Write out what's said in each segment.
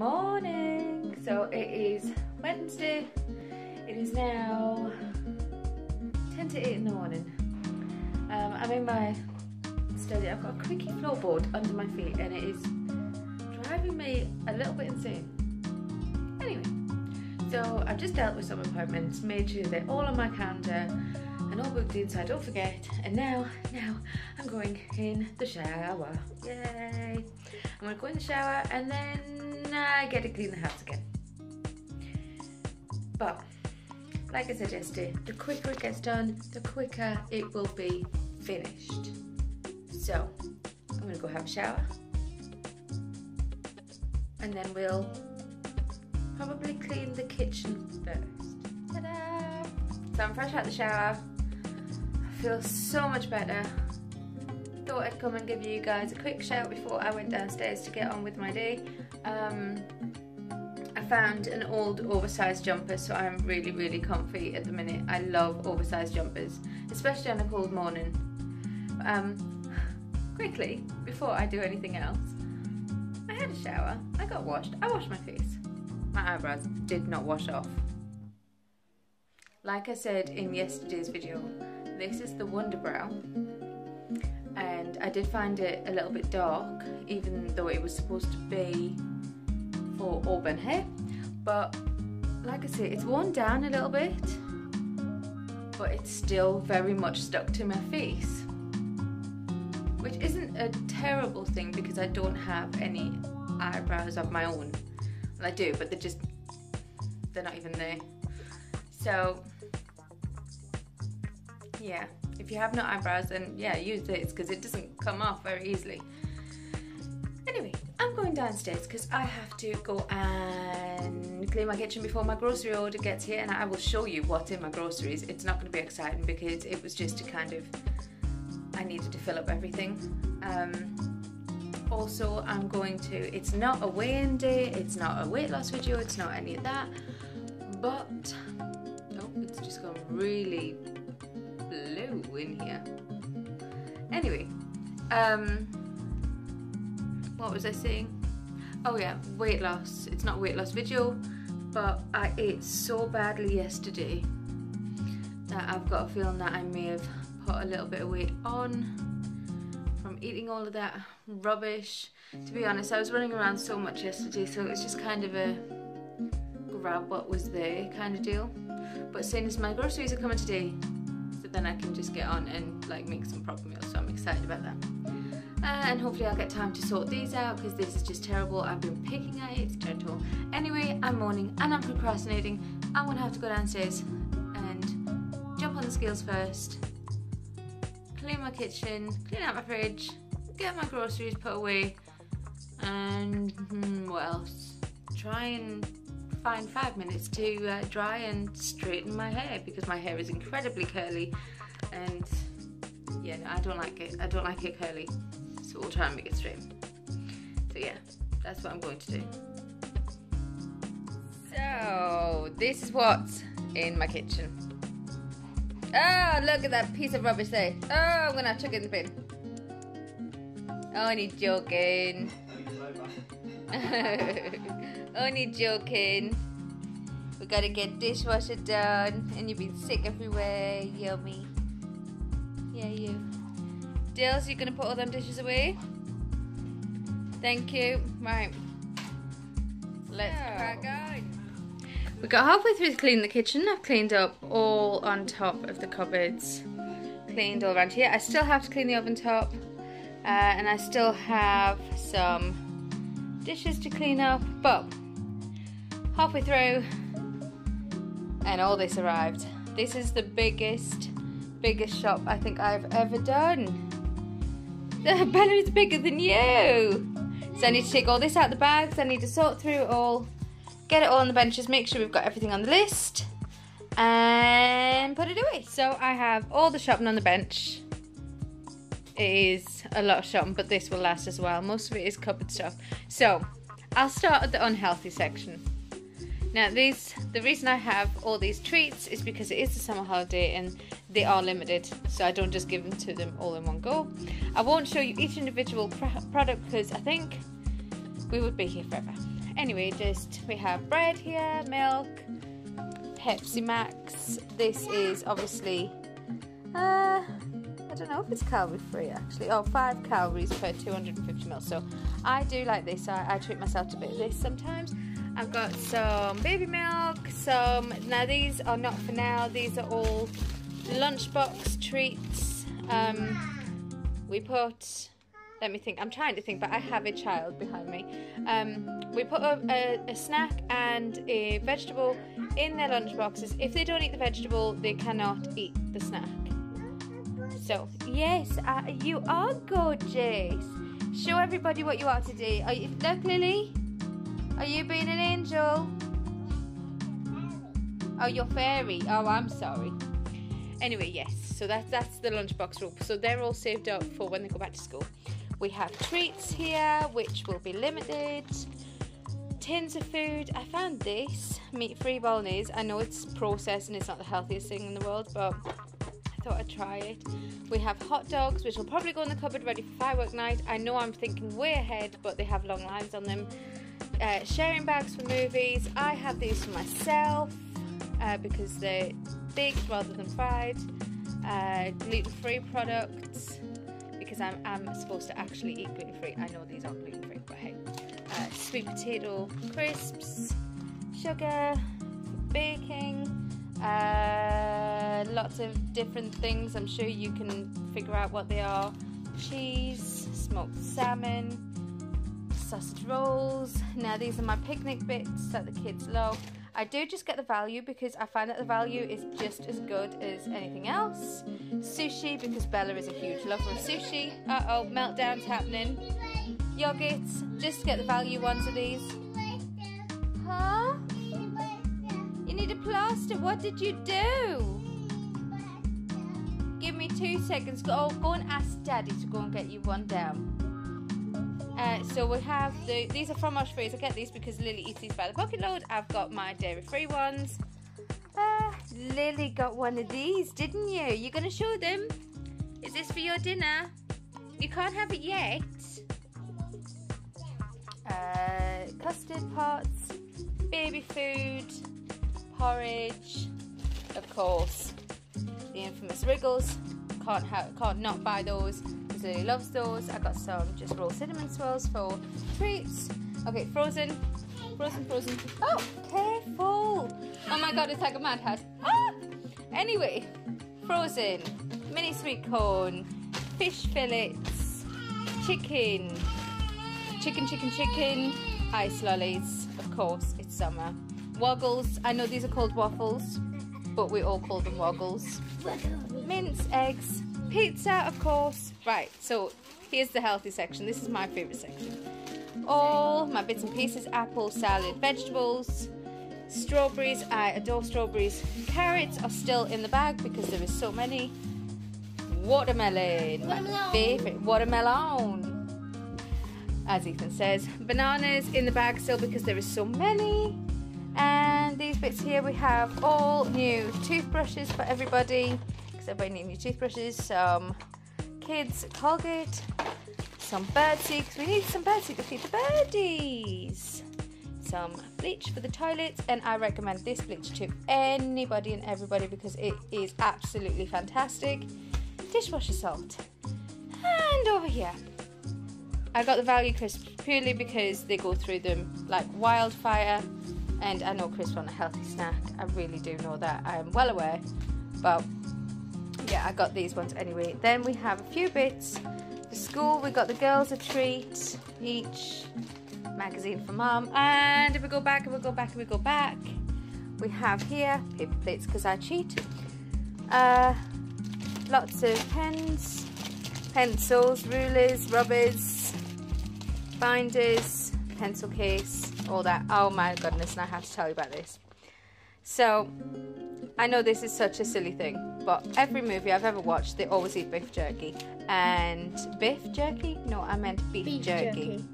morning. So it is Wednesday. It is now 10 to 8 in the morning. Um, I'm in my study. I've got a creaky floorboard under my feet and it is driving me a little bit insane. Anyway, so I've just dealt with some appointments, made sure they're all on my calendar and all booked in so I don't forget. And now, now I'm going in the shower. Yay! I'm gonna go in the shower and then I get to clean the house again. But like I said the quicker it gets done, the quicker it will be finished. So I'm gonna go have a shower and then we'll probably clean the kitchen first. Ta-da! So I'm fresh out the shower. I feel so much better. Thought I'd come and give you guys a quick shout before I went downstairs to get on with my day. Um, I found an old oversized jumper so I'm really really comfy at the minute. I love oversized jumpers, especially on a cold morning. Um, quickly, before I do anything else, I had a shower, I got washed, I washed my face. My eyebrows did not wash off. Like I said in yesterday's video, this is the Wonder Brow and I did find it a little bit dark even though it was supposed to be for auburn hair but like I say it's worn down a little bit but it's still very much stuck to my face which isn't a terrible thing because I don't have any eyebrows of my own. Well, I do but they're just they're not even there. So yeah if you have no eyebrows then yeah use this because it doesn't come off very easily. Anyway downstairs because I have to go and clean my kitchen before my grocery order gets here and I will show you what's in my groceries it's not going to be exciting because it was just to kind of I needed to fill up everything um, also I'm going to it's not a weigh-in day it's not a weight loss video it's not any of that but oh it's just gone really blue in here. Anyway, um, what was I saying? Oh yeah, weight loss. It's not weight loss video, but I ate so badly yesterday that I've got a feeling that I may have put a little bit of weight on from eating all of that rubbish. To be honest, I was running around so much yesterday, so it was just kind of a grab what was there kind of deal. But seeing as my groceries are coming today, so then I can just get on and like make some proper meals. So I'm excited about that. Uh, and hopefully I'll get time to sort these out because this is just terrible. I've been picking at it, it's dreadful. Anyway, I'm mourning and I'm procrastinating. I'm gonna have to go downstairs and jump on the scales first, clean my kitchen, clean out my fridge, get my groceries put away, and hmm, what else? Try and find five minutes to uh, dry and straighten my hair because my hair is incredibly curly and yeah no, I don't like it I don't like it curly so we'll try and make it straight so yeah that's what I'm going to do so this is what's in my kitchen oh look at that piece of rubbish there oh I'm gonna chuck it in the bin only joking Only joking. We gotta get dishwasher done, and you've been sick everywhere. Yummy. Yeah, you. Dills, you're gonna put all them dishes away? Thank you. Right. Let's crack on. We got halfway through cleaning the kitchen. I've cleaned up all on top of the cupboards. Cleaned all around here. I still have to clean the oven top. Uh, and I still have some dishes to clean up, but halfway through and all this arrived. This is the biggest, biggest shop I think I've ever done. Bella is bigger than you. So I need to take all this out the bags, I need to sort through it all, get it all on the benches, make sure we've got everything on the list, and put it away. So I have all the shopping on the bench. It is a lot of shopping, but this will last as well. Most of it is cupboard stuff. So I'll start at the unhealthy section. Now these, the reason I have all these treats is because it is the summer holiday and they are limited, so I don't just give them to them all in one go. I won't show you each individual product because I think we would be here forever. anyway, just we have bread here, milk, Pepsi Max. This is obviously, uh, I don't know if it's calorie free actually. Oh, five calories per 250 ml. So I do like this. I, I treat myself to a bit of this sometimes. I've got some baby milk, some, now these are not for now, these are all lunchbox treats. Um, we put let me think. I'm trying to think, but I have a child behind me. Um, we put a, a, a, snack and a vegetable in their lunchboxes. If they don't eat the vegetable, they cannot eat the snack. So, yes, uh, you are gorgeous. Show everybody what you are today. Are you, look, Lily. Are you being an angel? Oh, you're fairy. Oh, I'm sorry. Anyway, yes. So that's that's the lunchbox rule. So they're all saved up for when they go back to school. We have treats here, which will be limited. Tins of food. I found this meat-free bolognese. I know it's processed and it's not the healthiest thing in the world, but I thought I'd try it. We have hot dogs, which will probably go in the cupboard ready for firework night. I know I'm thinking way ahead, but they have long lives on them. Uh, sharing bags for movies. I have these for myself uh, because they're baked rather than fried. Uh, gluten-free products because I'm, I'm supposed to actually eat gluten free. I know these aren't gluten free, but hey. Uh, sweet potato crisps, sugar, baking, uh, lots of different things. I'm sure you can figure out what they are. Cheese, smoked salmon, sausage rolls. Now these are my picnic bits that the kids love. I do just get the value because I find that the value is just as good as anything else. Sushi because Bella is a huge lover of sushi. Uh oh, meltdown's happening. Yogurts, just get the value ones of these. Huh? You need a plaster. What did you do? Give me two seconds. Go, go and ask Daddy to go and get you one down. Uh, so we have the these are from Freeze. I get these because Lily eats these by the bucket load. I've got my dairy free ones. Uh, Lily got one of these, didn't you? You're gonna show them? Is this for your dinner? You can't have it yet. Uh, custard pots, baby food, porridge, of course. The infamous Wriggles. Can't have, can't not buy those absolutely loves those. I got some just raw cinnamon swirls for treats. Okay, frozen, frozen, frozen. Oh, careful! Oh my god, it's like a madhouse. Ah! Anyway, frozen, mini sweet corn, fish fillets, chicken, chicken, chicken, chicken, ice lollies. Of course, it's summer. Woggles. I know these are called waffles, but we all call them woggles. Mince, eggs, Pizza, of course. Right, so here's the healthy section. This is my favourite section. All my bits and pieces, apple, salad, vegetables, strawberries. I adore strawberries. Carrots are still in the bag because there is so many. Watermelon, watermelon. my favourite. Watermelon. As Ethan says. Bananas in the bag still because there is so many. And these bits here we have all new toothbrushes for everybody everybody need new toothbrushes, some kids Colgate, some birdseed because we need some birdseed to feed the birdies. Some bleach for the toilets, and I recommend this bleach to anybody and everybody because it is absolutely fantastic. Dishwasher salt, and over here, I got the Value Crisp purely because they go through them like wildfire. And I know crisps on a healthy snack. I really do know that. I am well aware. But yeah, I got these ones anyway. Then we have a few bits for school. We got the girls a treat each, magazine for mum. And if we go back, if we go back, if we go back, we have here paper plates because I cheat. Uh, lots of pens, pencils, rulers, rubbers, binders, pencil case, all that. Oh my goodness, and I have to tell you about this. So, I know this is such a silly thing, but every movie I've ever watched, they always eat beef jerky. And beef jerky? No, I meant beef, beef jerky. jerky.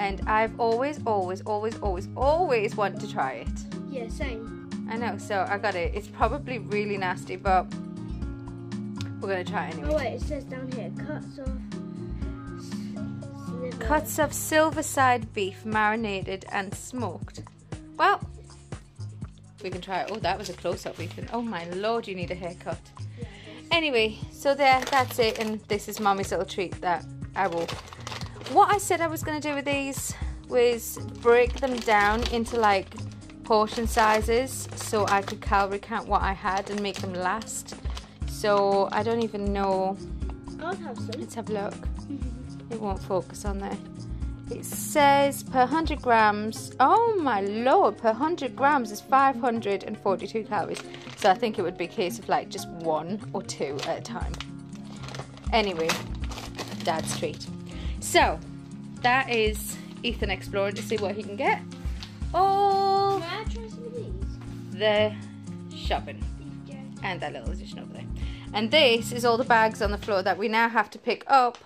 And I've always, always, always, always, always wanted to try it. Yeah, same. I know, so I got it. It's probably really nasty, but we're gonna try it oh, anyway. Oh wait, it says down here, cuts off Cuts of silver side beef marinated and smoked. Well, we can try it. Oh, that was a close up, Ethan. Oh my lord, you need a haircut. Anyway, so there, that's it. And this is mommy's little treat that I will. What I said I was going to do with these was break them down into like portion sizes so I could calorie count what I had and make them last. So I don't even know. I'll have some. Let's have a look. Mm-hmm. It won't focus on there. It says per 100 grams. Oh my lord, per 100 grams is 542 calories. So I think it would be a case of like just one or two at a time. Anyway, dad's treat. So that is Ethan exploring to see what he can get. Oh, Can I try some of these? the shopping and that little addition over there. And this is all the bags on the floor that we now have to pick up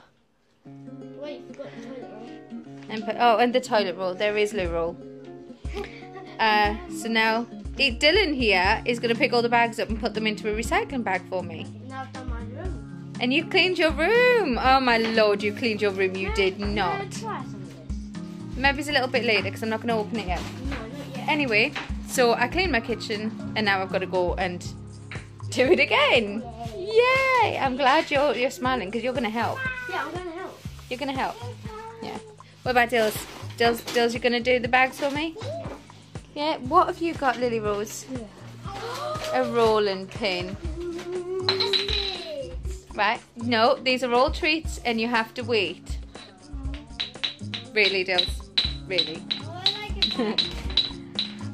and put. Oh, and the toilet roll. There is loo roll. Uh, so now it, Dylan here is going to pick all the bags up and put them into a recycling bag for me. Now I've my room. And you cleaned your room. Oh my lord, you cleaned your room. You did not. try some of this? Maybe it's a little bit later because I'm not going to open it yet. No, not yet. Anyway, so I cleaned my kitchen and now I've got to go and do it again. Yay! I'm glad you're you're smiling because you're going to help. Yeah, I'm gonna help. You're going to help. Yeah. What about Dills? Dills, Dills, you're going to do the bags for me? Yeah. What have you got, Lily Rose? A rolling pin. Right. No, these are all treats and you have to wait. Really, Dills? Really?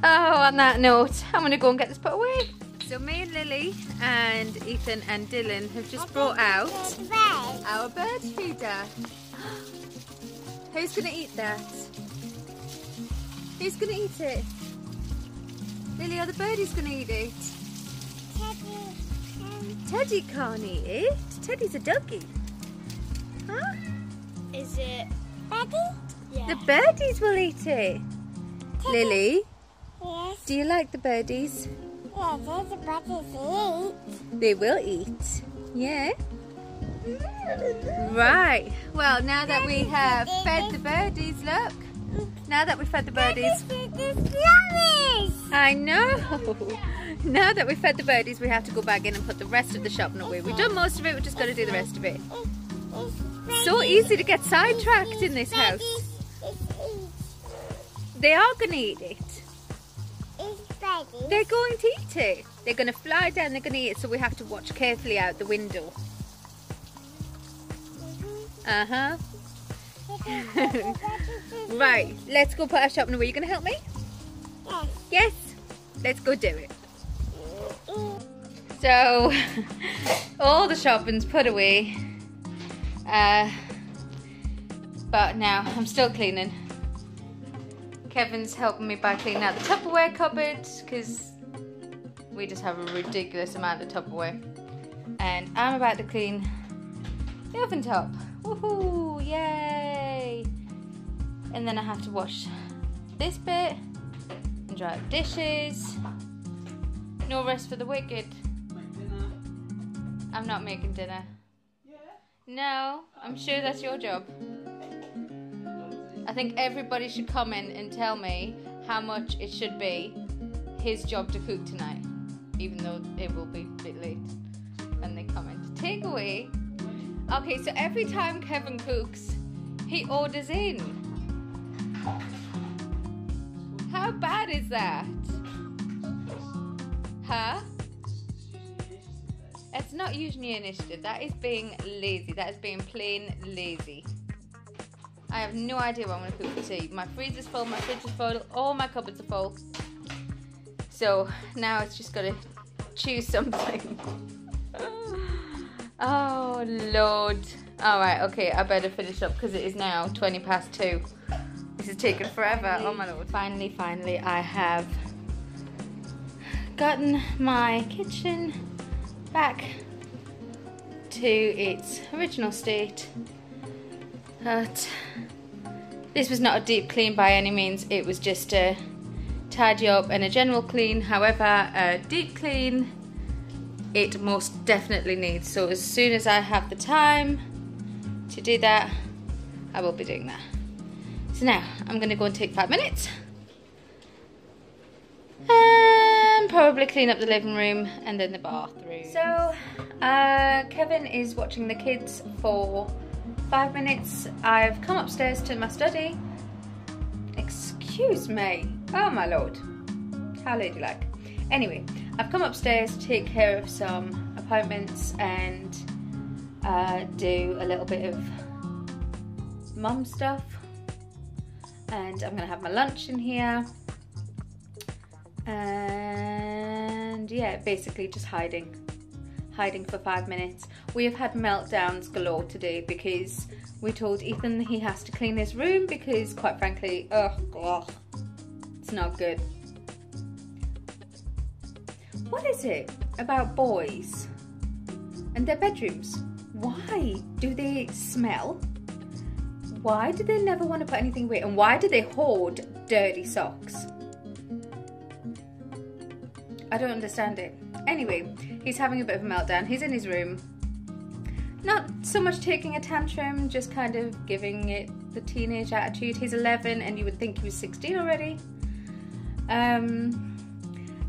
Oh, on that note, I'm going to go and get this put away. So me and Lily and Ethan and Dylan have just brought out our bird feeder. Who's going to eat that? Who's going to eat it? Lily, are the birdies going to eat it? Teddy can't eat it. Teddy's a doggy. Huh? Is it? Yeah. The birdies will eat it. Lily, Yes, do you like the birdies? yes, there's a butter to They will eat. Yeah. Right. Well, now that we have fed the birdies, look. Now that we've fed the birdies! I know. Now that we've fed the birdies, we have to go back in and put the rest of the shopping away. We've done most of it, we're just going to do the rest of it. So easy to get sidetracked in this house. They are going to eat it. They're going to eat it. They're going to fly down, they're going to eat it, so we have to watch carefully out the window. Uh huh. right, let's go put our shopping away. You going to help me? Yes. Yes. Let's go do it. So, all the shopping's put away. Uh, but now I'm still cleaning. Kevin's helping me by cleaning out the Tupperware cupboard because we just have a ridiculous amount of Tupperware. And I'm about to clean the oven top. Woohoo! Yay! And then I have to wash this bit and dry up dishes. No rest for the wicked. I'm not making dinner. No, I'm sure that's your job. I think everybody should comment and tell me how much it should be his job to cook tonight, even though it will be a bit late. And they comment. Takeaway. Okay, so every time Kevin cooks, he orders in. How bad is that? Huh? It's not your initiative. That is being lazy. That is being plain lazy. I have no idea what I'm going to cook for tea. My freezer's full, my fridge is full, all my cupboards are full. So now it's just got to choose something. oh, Lord. Alright, okay, I better finish up because it is now 20 past 2. This is taking forever. Oh, my Lord. Finally, finally, I have gotten my kitchen back to its original state. But this was not a deep clean by any means, it was just a tidy up and a general clean. However, a deep clean it most definitely needs. So as soon as I have the time to do that, I will be doing that. So now I'm to go and take five minutes and probably clean up the living room and then the bathroom. So uh, Kevin is watching the kids for five minutes. I've come upstairs to my study. Excuse me. Oh my lord. How ladylike. Anyway, I've come upstairs to take care of some appointments and uh, do a little bit of mum stuff. And I'm gonna have my lunch in here. And yeah, basically just hiding. Hiding for five minutes. We have had meltdowns galore today because we told Ethan he has to clean his room because quite frankly, oh god, it's not good. What is it about boys and their bedrooms? Why do they smell? Why do they never want to put anything away? And why do they hoard dirty socks? I don't understand it. Anyway, he's having a bit of a meltdown. He's in his room. Not so much taking a tantrum, just kind of giving it the teenage attitude. He's 11 and you would think he was 16 already. Um,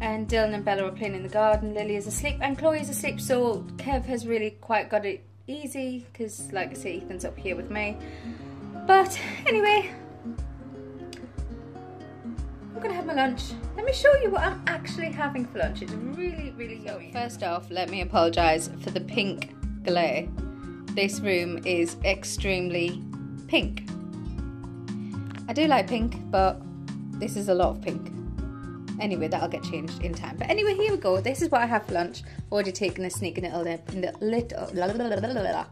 and Dylan and Bella are playing in the garden. Lily is asleep and Chloe is asleep. So Kev has really quite got it easy because, like I say, Ethan's up here with me. But anyway, I'm gonna have my lunch. Let me show you what I'm actually having for lunch. It's really, really yummy. First off, let me apologise for the pink glare. This room is extremely pink. I do like pink, but this is a lot of pink. Anyway, that'll get changed in time. But anyway, here we go. This is what I have for lunch. Already taken a sneaky little nip, little, la, la, la,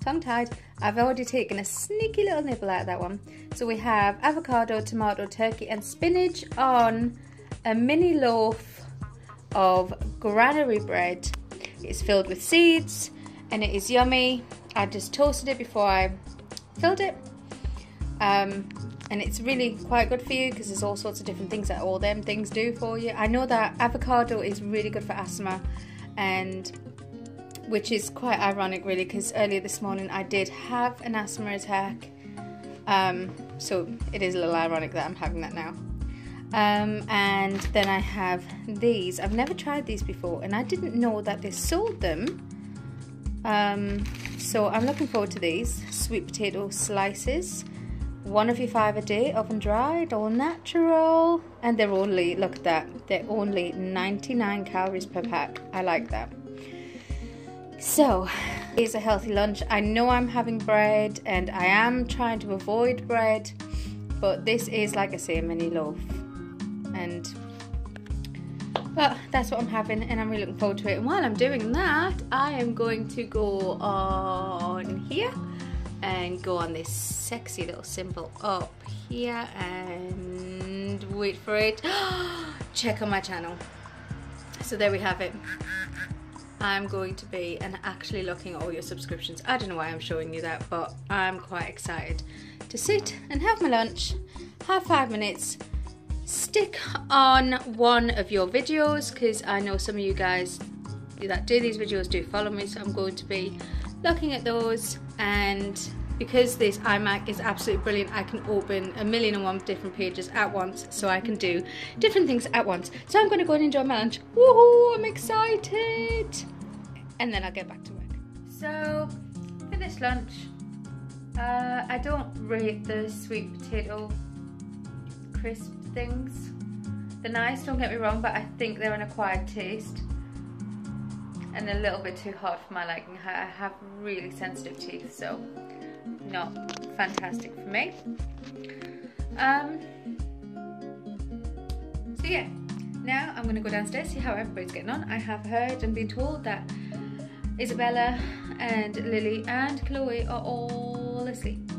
tongue tied. I've already taken a sneaky little nibble out of that one. So we have avocado, tomato, turkey, and spinach on a mini loaf of granary bread. It's filled with seeds and it is yummy. I just toasted it before I filled it. Um, and it's really quite good for you because there's all sorts of different things that all them things do for you. I know that avocado is really good for asthma, and which is quite ironic, really, because earlier this morning I did have an asthma attack. Um, so it is a little ironic that I'm having that now. Um, and then I have these. I've never tried these before, and I didn't know that they sold them. Um, so I'm looking forward to these sweet potato slices one of your five a day, oven dried, all natural. And they're only, look at that, they're only 99 calories per pack. I like that. So, here's a healthy lunch. I know I'm having bread and I am trying to avoid bread, but this is, like I say, a mini loaf. And but that's what I'm having, and I'm really looking forward to it. And while I'm doing that, I am going to go on here and go on this sexy little symbol up here and wait for it. Check on my channel. So there we have it. I'm going to be and actually looking at all your subscriptions. I don't know why I'm showing you that but I'm quite excited to sit and have my lunch have five minutes stick on one of your videos because I know some of you guys that do these videos do follow me so I'm going to be looking at those and because this iMac is absolutely brilliant I can open a million and one different pages at once so I can do different things at once. So I'm going to go and enjoy my lunch. Woohoo I'm excited! And then I'll get back to work. So finished lunch uh, I don't rate the sweet potato crisp things. They're nice don't get me wrong but I think they're an acquired taste. And a little bit too hot for my liking. I have really sensitive teeth, so not fantastic for me. Um, so yeah, now I'm going to go downstairs, see how everybody's getting on. I have heard and been told that Isabella and Lily and Chloe are all asleep.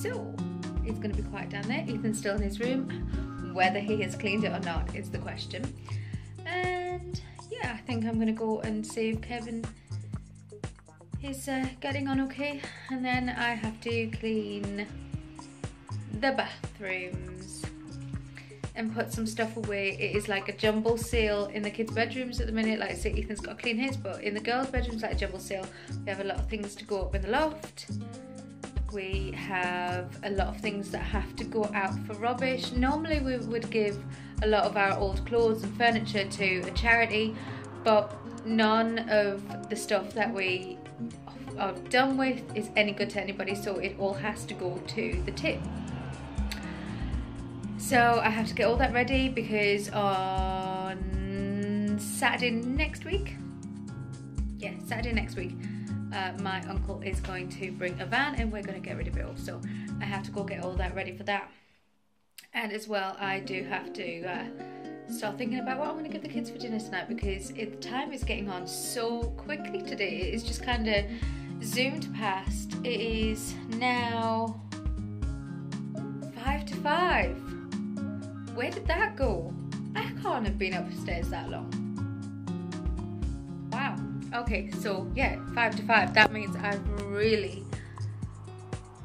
So it's going to be quiet down there. Ethan's still in his room. Whether he has cleaned it or not is the question. And yeah, I think I'm gonna go and save Kevin. He's uh, getting on okay. And then I have to clean the bathrooms and put some stuff away. It is like a jumble sale in the kids' bedrooms at the minute. Like I say, Ethan's got to clean his, but in the girls' bedrooms, like a jumble sale, we have a lot of things to go up in the loft. we have a lot of things that have to go out for rubbish. Normally, we would give a lot of our old clothes and furniture to a charity, but none of the stuff that we are done with is any good to anybody, so it all has to go to the tip. So I have to get all that ready because on Saturday next week, yeah, Saturday next week, uh, my uncle is going to bring a van and we're going to get rid of it all. So I have to go get all that ready for that. And as well, I do have to uh, start thinking about what I'm going to give the kids for dinner tonight because it, the time is getting on so quickly today. It's just kind of zoomed past. It is now five to five. Where did that go? I can't have been upstairs that long. Wow. Okay, so yeah, five to five. That means I've really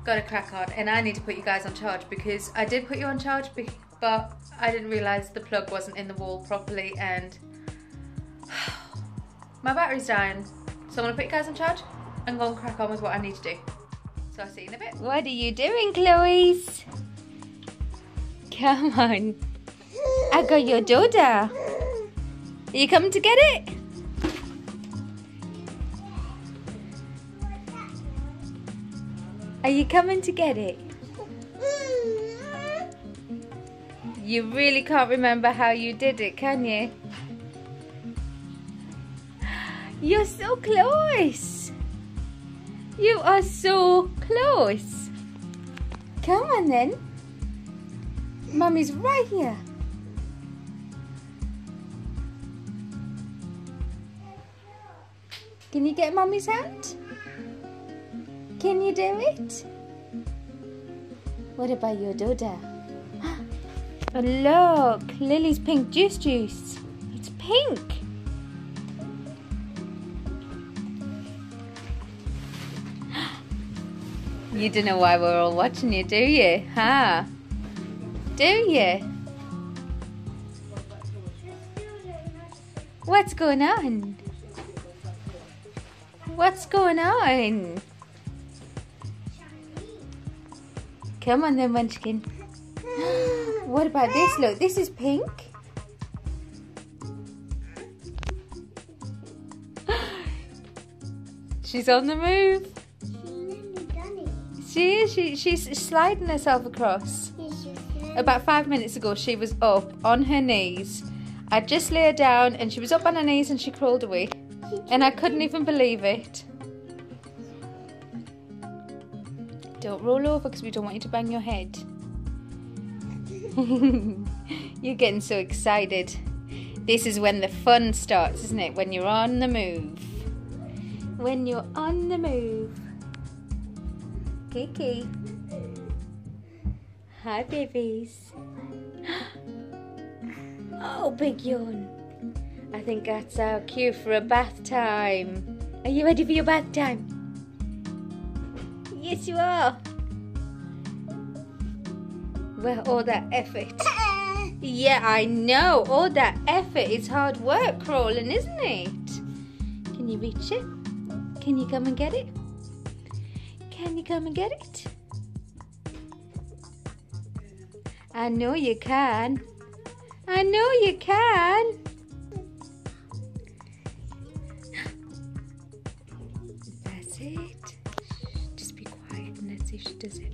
got to crack on, and I need to put you guys on charge because I did put you on charge, but I didn't realize the plug wasn't in the wall properly, and my battery's dying. So I'm gonna put you guys on charge and go and crack on with what I need to do. So I'll see you in a bit. What are you doing, Chloe's? Come on. I got your Doda. Are you coming to get it? Are you coming to get it? You really can't remember how you did it, can you? You're so close. You are so close. Come on then. Mummy's right here. Can you get Mummy's hand? Can you do it? What about your Doda? Oh, look, Lily's pink juice juice. It's pink. You don't know why we're all watching you, do you? Huh? Do you? What's going on? What's going on? Come on then, Munchkin. what about this? Look, this is pink. She's on the move. She is. She, she's sliding herself across. About five minutes ago, she was up on her knees. I just lay her down and she was up on her knees and she crawled away. And I couldn't even believe it. Don't roll over because we don't want you to bang your head. you're getting so excited. This is when the fun starts, isn't it? When you're on the move. When you're on the move. Kiki. Hi, babies. Oh, big yawn. I think that's our cue for a bath time. Are you ready for your bath time? Yes, you are. Well, all that effort. Yeah, I know. All that effort is hard work crawling, isn't it? Can you reach it? Can you come and get it? Can you come and get it? I know you can. I know you can. That's it. Just be quiet and let's see if she does it.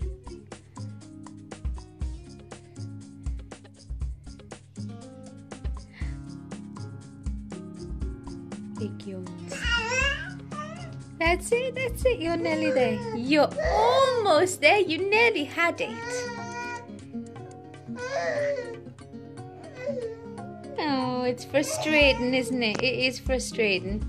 Big yawns. That's it, that's it. You're nearly there. You're almost there. You nearly had it. Oh, it's frustrating, isn't it? It is frustrating.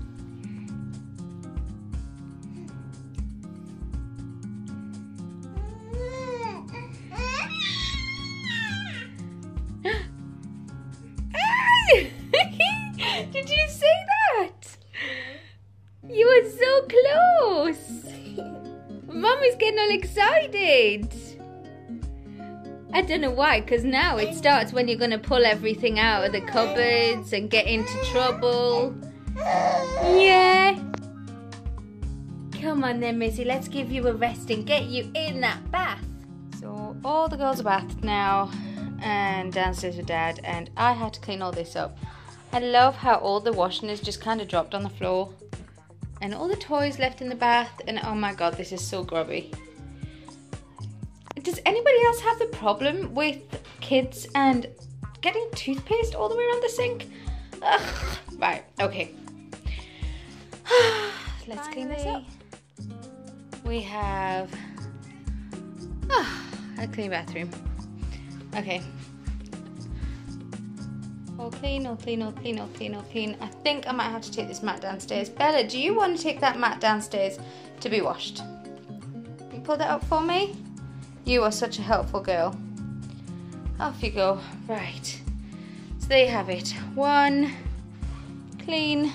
Why, because now it starts when you're going to pull everything out of the cupboards and get into trouble. Yeah. Come on then, Missy. Let's give you a rest and get you in that bath. So all the girls are bathed now, and downstairs with Dad, and I had to clean all this up. I love how all the washing is just kind of dropped on the floor, and all the toys left in the bath. And oh my god, this is so grubby. Does anybody else have the problem with kids and getting toothpaste all the way around the sink? Ugh. Right. Okay. Let's clean this up. We have ah, a clean bathroom. Okay. All clean, all clean, all clean, all clean, all clean. I think I might have to take this mat downstairs. Bella, do you want to take that mat downstairs to be washed? You pull that up for me? You are such a helpful girl. Off you go. Right. So there you have it. One clean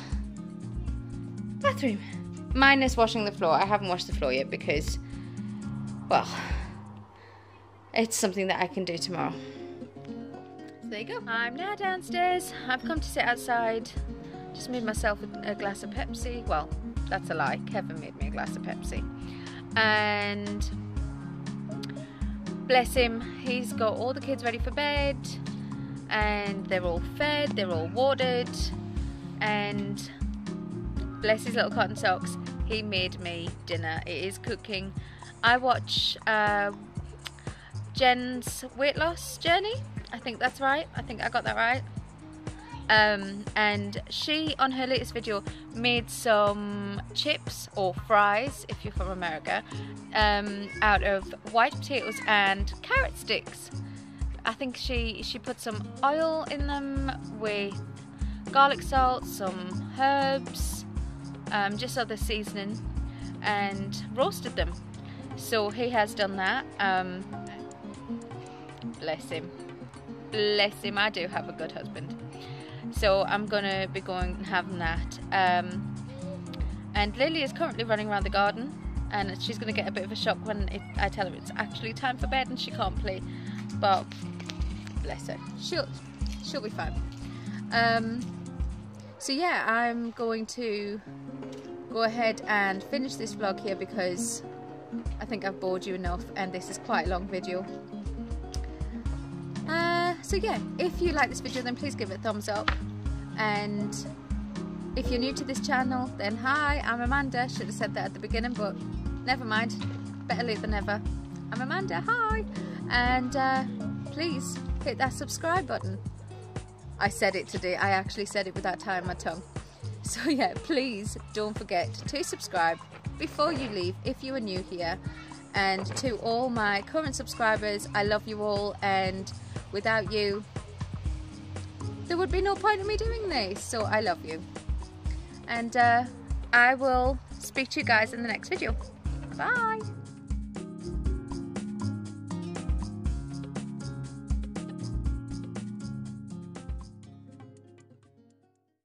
bathroom. Minus washing the floor. I haven't washed the floor yet because, well, it's something that I can do tomorrow. So there you go. I'm now downstairs. I've come to sit outside. Just made myself a, a glass of Pepsi. Well, that's a lie. Kevin made me a glass of Pepsi. And bless him, he's got all the kids ready for bed and they're all fed, they're all watered, and bless his little cotton socks, he made me dinner. It is cooking. I watch uh, Jen's weight loss journey. I think that's right. I think I got that right. Um, and she, on her latest video, made some chips or fries, if you're from America, um, out of white potatoes and carrot sticks. I think she she put some oil in them with garlic salt, some herbs, um, just other seasoning, and roasted them. So he has done that. Um, bless him. Bless him. I do have a good husband. So I'm gonna be going and having that. Um, and Lily is currently running around the garden, and she's gonna get a bit of a shock when it, I tell her it's actually time for bed and she can't play. But bless her, she'll she'll be fine. Um, so yeah, I'm going to go ahead and finish this vlog here because I think I've bored you enough, and this is quite a long video. So yeah, if you like this video then please give it a thumbs up and if you're new to this channel then hi, I'm Amanda, should have said that at the beginning but never mind, better late than never. I'm Amanda, hi! And uh, please hit that subscribe button. I said it today, I actually said it without tying my tongue. So yeah, please don't forget to subscribe before you leave if you are new here. And to all my current subscribers, I love you all and without you, there would be no point in me doing this. So I love you. And uh, I will speak to you guys in the next video. Bye.